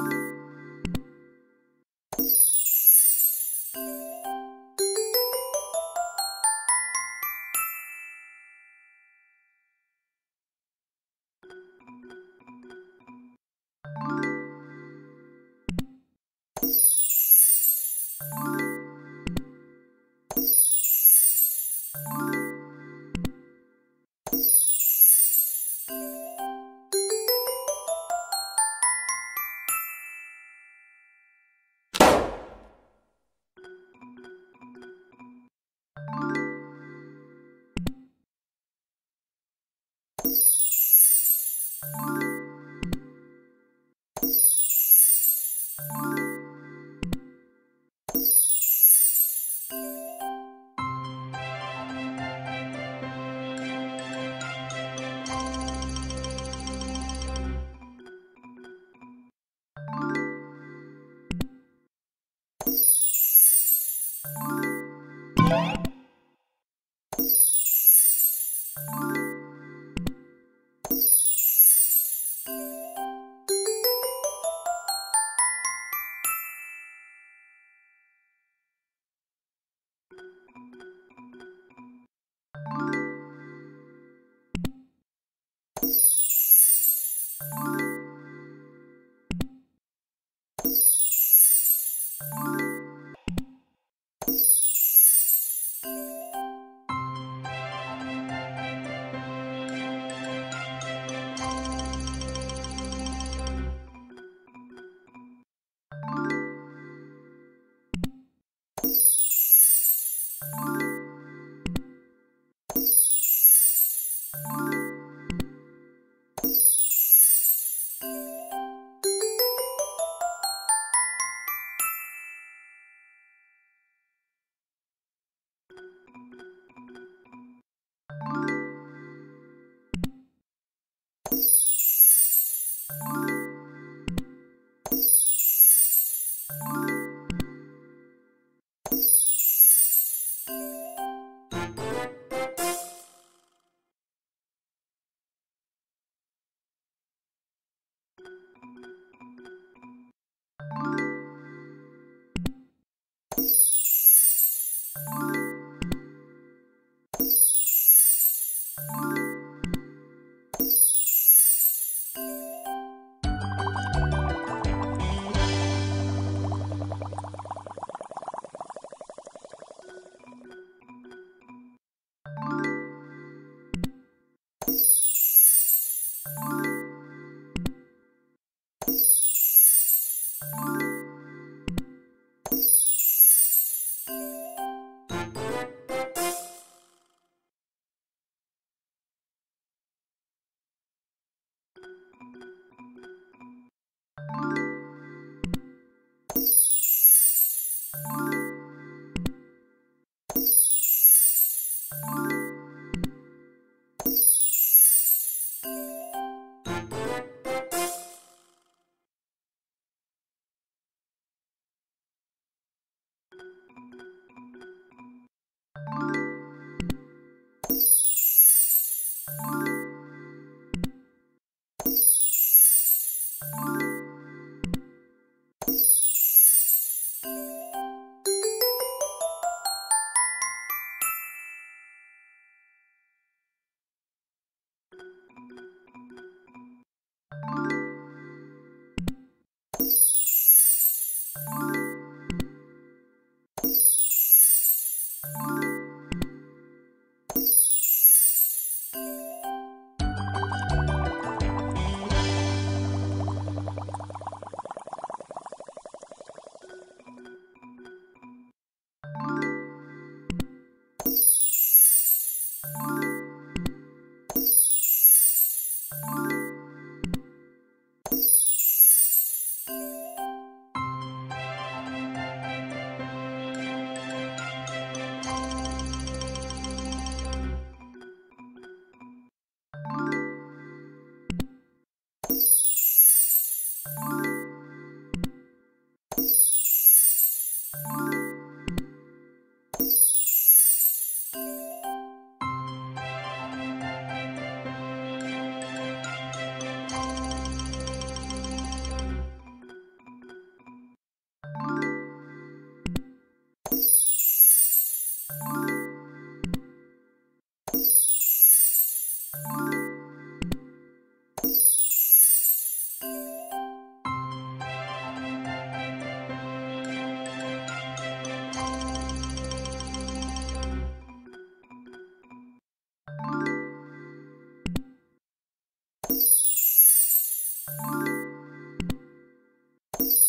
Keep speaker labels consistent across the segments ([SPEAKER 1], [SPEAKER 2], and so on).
[SPEAKER 1] you you
[SPEAKER 2] you Música you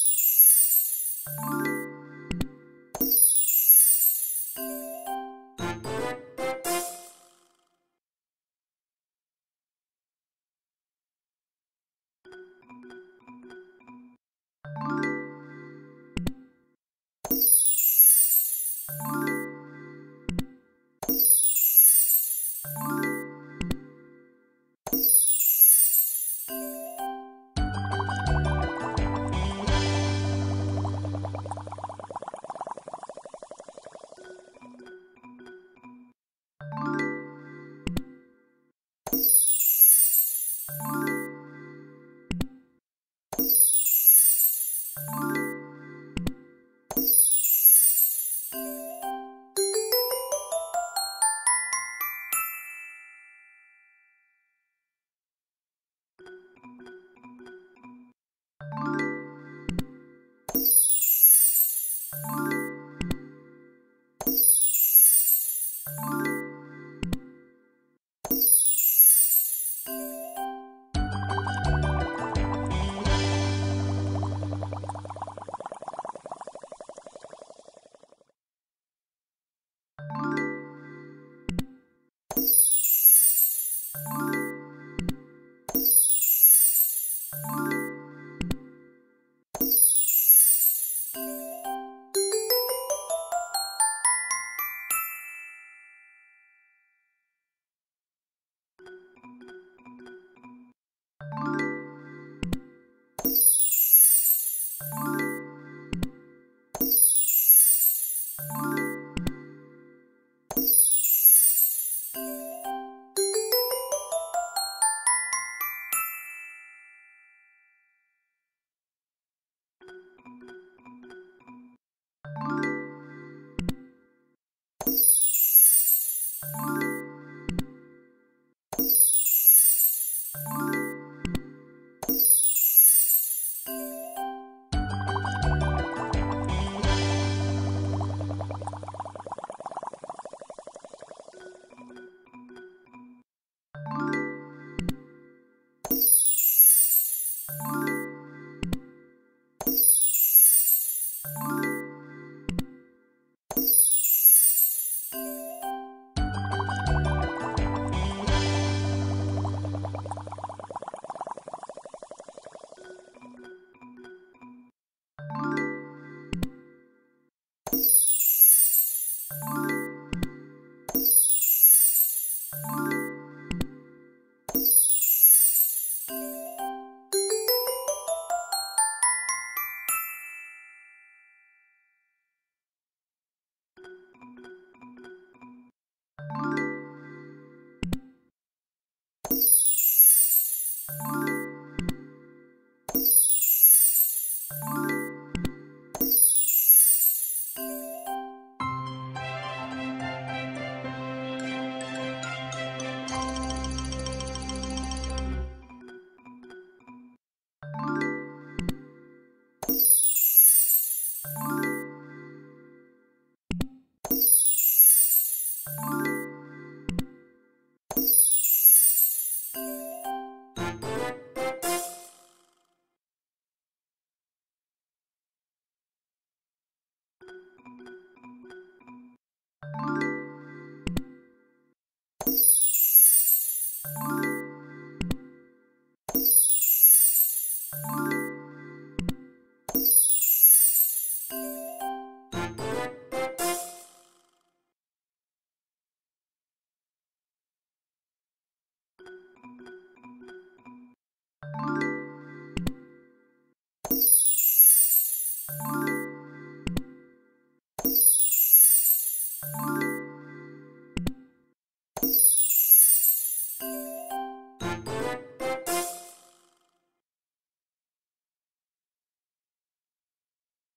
[SPEAKER 2] you you